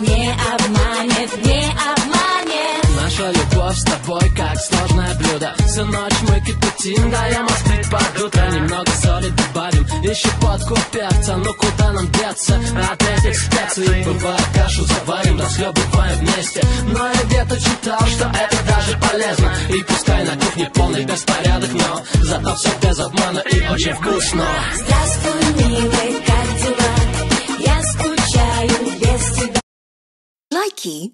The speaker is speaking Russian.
не обманет, не обманет. Наша любовь с тобой как сложное блюдо. Всю ночь мы кипятим, даем остыть под утро Немного соли добавим и щепотку перца Ну куда нам деться? От этих специй Бывает кашу заварим, расхлебываем вместе. Но я где-то читал, что это даже полезно. И пускай на кухне полный беспорядок Но зато все без обмана и очень вкусно. Здравствуй, милый, как